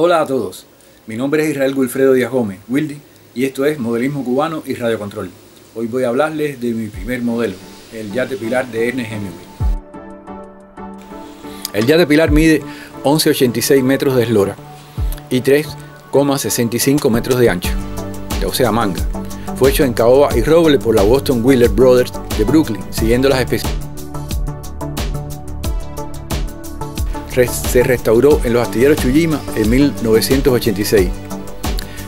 Hola a todos, mi nombre es Israel Wilfredo Díaz Gómez, Wildy, y esto es Modelismo Cubano y Radiocontrol. Hoy voy a hablarles de mi primer modelo, el yate Pilar de Ernest Hemingway. El yate Pilar mide 11,86 metros de eslora y 3,65 metros de ancho, o sea manga. Fue hecho en caoba y roble por la Boston Wheeler Brothers de Brooklyn, siguiendo las especies. Se restauró en los astilleros Chuyima en 1986.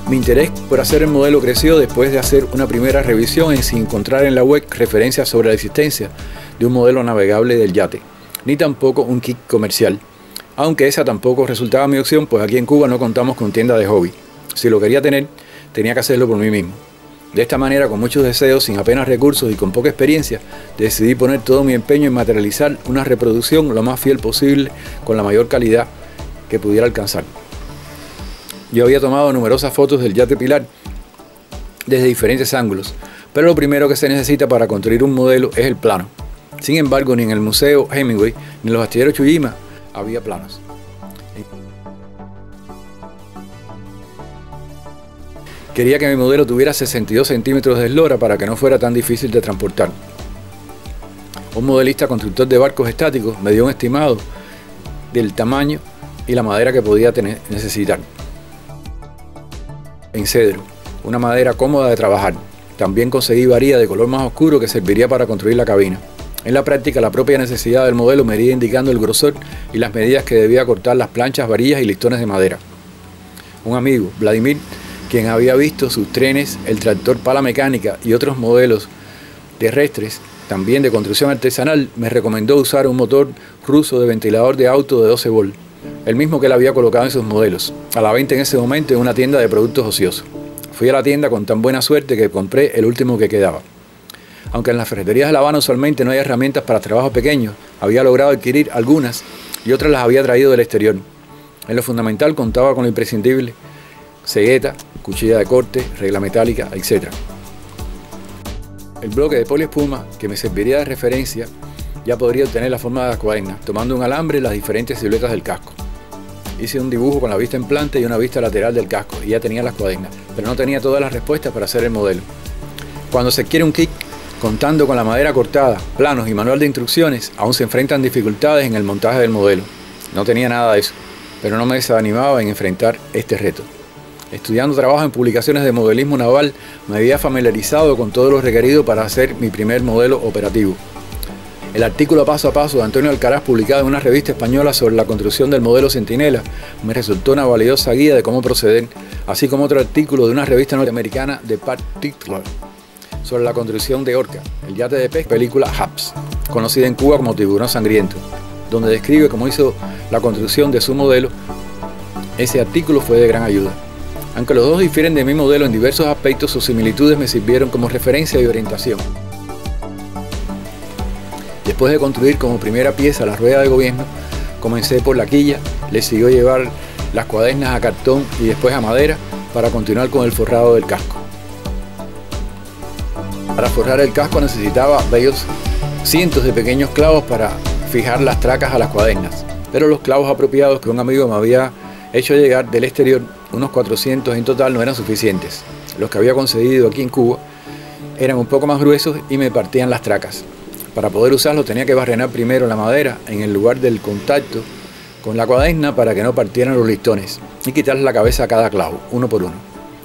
Mi interés por hacer el modelo creció después de hacer una primera revisión y sin encontrar en la web referencias sobre la existencia de un modelo navegable del yate, ni tampoco un kit comercial, aunque esa tampoco resultaba mi opción, pues aquí en Cuba no contamos con tienda de hobby. Si lo quería tener, tenía que hacerlo por mí mismo. De esta manera, con muchos deseos, sin apenas recursos y con poca experiencia, decidí poner todo mi empeño en materializar una reproducción lo más fiel posible con la mayor calidad que pudiera alcanzar. Yo había tomado numerosas fotos del yate Pilar desde diferentes ángulos, pero lo primero que se necesita para construir un modelo es el plano. Sin embargo, ni en el Museo Hemingway ni en los astilleros Chuyima había planos. Quería que mi modelo tuviera 62 centímetros de eslora para que no fuera tan difícil de transportar. Un modelista constructor de barcos estáticos me dio un estimado del tamaño y la madera que podía tener, necesitar. En cedro, una madera cómoda de trabajar. También conseguí varilla de color más oscuro que serviría para construir la cabina. En la práctica, la propia necesidad del modelo me iría indicando el grosor y las medidas que debía cortar las planchas, varillas y listones de madera. Un amigo, Vladimir, quien había visto sus trenes, el tractor pala mecánica y otros modelos terrestres, también de construcción artesanal, me recomendó usar un motor ruso de ventilador de auto de 12 volt, el mismo que él había colocado en sus modelos, a la venta en ese momento en una tienda de productos ociosos. Fui a la tienda con tan buena suerte que compré el último que quedaba. Aunque en las ferreterías de La Habana usualmente no hay herramientas para trabajos pequeños, había logrado adquirir algunas y otras las había traído del exterior. En lo fundamental contaba con lo imprescindible, cegueta, cuchilla de corte, regla metálica, etc. El bloque de poliespuma que me serviría de referencia ya podría obtener la forma de las cuadernas, tomando un alambre y las diferentes siluetas del casco. Hice un dibujo con la vista en planta y una vista lateral del casco y ya tenía las cuadernas, pero no tenía todas las respuestas para hacer el modelo. Cuando se quiere un kit contando con la madera cortada, planos y manual de instrucciones, aún se enfrentan dificultades en el montaje del modelo. No tenía nada de eso, pero no me desanimaba en enfrentar este reto. Estudiando trabajo en publicaciones de modelismo naval, me había familiarizado con todo lo requerido para hacer mi primer modelo operativo. El artículo paso a paso de Antonio Alcaraz, publicado en una revista española sobre la construcción del modelo Centinela, me resultó una valiosa guía de cómo proceder, así como otro artículo de una revista norteamericana de Pat Titler sobre la construcción de Orca, el yate de pesca, película Haps, conocida en Cuba como Tiburón Sangriento, donde describe cómo hizo la construcción de su modelo. Ese artículo fue de gran ayuda. Aunque los dos difieren de mi modelo en diversos aspectos, sus similitudes me sirvieron como referencia y orientación. Después de construir como primera pieza la rueda de gobierno, comencé por la quilla, le siguió llevar las cuadernas a cartón y después a madera para continuar con el forrado del casco. Para forrar el casco necesitaba bellos cientos de pequeños clavos para fijar las tracas a las cuadernas, pero los clavos apropiados que un amigo me había hecho llegar del exterior, unos 400 en total, no eran suficientes. Los que había conseguido aquí en Cuba eran un poco más gruesos y me partían las tracas. Para poder usarlo tenía que barrenar primero la madera en el lugar del contacto con la cuaderna para que no partieran los listones y quitarle la cabeza a cada clavo, uno por uno.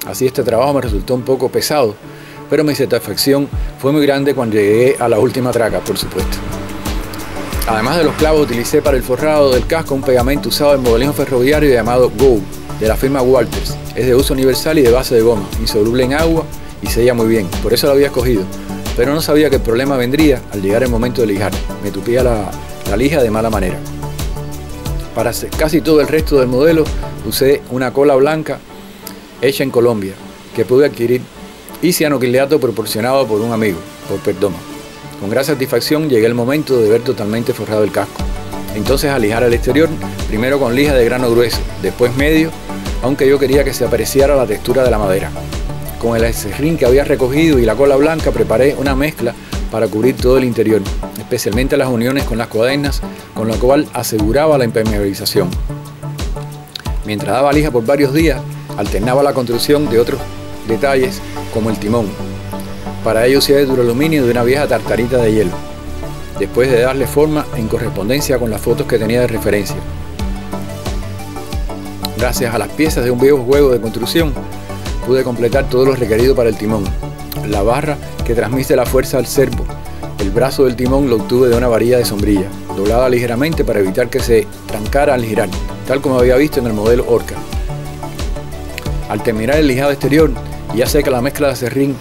Así este trabajo me resultó un poco pesado, pero mi satisfacción fue muy grande cuando llegué a la última traca, por supuesto. Además de los clavos, utilicé para el forrado del casco un pegamento usado en modelismo ferroviario llamado Go, de la firma Walters. Es de uso universal y de base de goma, insoluble en agua y sella muy bien, por eso lo había escogido. Pero no sabía que el problema vendría al llegar el momento de lijar. Me tupía la, lija de mala manera. Para casi todo el resto del modelo usé una cola blanca hecha en Colombia, que pude adquirir y cianoquileato proporcionado por un amigo, por Perdomo. Con gran satisfacción llegué el momento de ver totalmente forrado el casco. Entonces a lijar al exterior, primero con lija de grano grueso, después medio, aunque yo quería que se apreciara la textura de la madera. Con el serrín que había recogido y la cola blanca preparé una mezcla para cubrir todo el interior, especialmente las uniones con las cuadernas, con lo cual aseguraba la impermeabilización. Mientras daba lija por varios días, alternaba la construcción de otros detalles como el timón. Para ello usé duraluminio de una vieja tartarita de hielo, después de darle forma en correspondencia con las fotos que tenía de referencia. Gracias a las piezas de un viejo juego de construcción, pude completar todo lo requerido para el timón. La barra que transmite la fuerza al servo. El brazo del timón lo obtuve de una varilla de sombrilla, doblada ligeramente para evitar que se trancara al girar, tal como había visto en el modelo Orca. Al terminar el lijado exterior ya seca la mezcla de serrín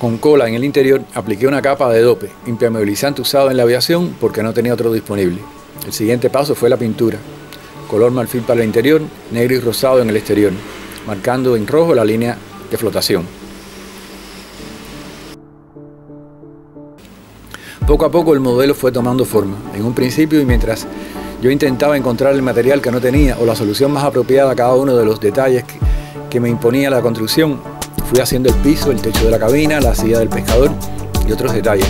con cola en el interior, apliqué una capa de dope, impermeabilizante usado en la aviación porque no tenía otro disponible. El siguiente paso fue la pintura. Color marfil para el interior, negro y rosado en el exterior, marcando en rojo la línea de flotación. Poco a poco el modelo fue tomando forma. En un principio y mientras yo intentaba encontrar el material que no tenía o la solución más apropiada a cada uno de los detalles que, que me imponía la construcción, Fui haciendo el piso, el techo de la cabina, la silla del pescador y otros detalles.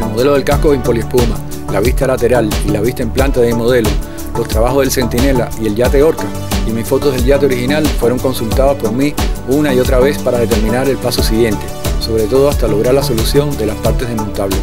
El modelo del casco en poliespuma, la vista lateral y la vista en planta de mi modelo, los trabajos del Centinela y el yate Orca y mis fotos del yate original fueron consultados por mí una y otra vez para determinar el paso siguiente, sobre todo hasta lograr la solución de las partes desmontables.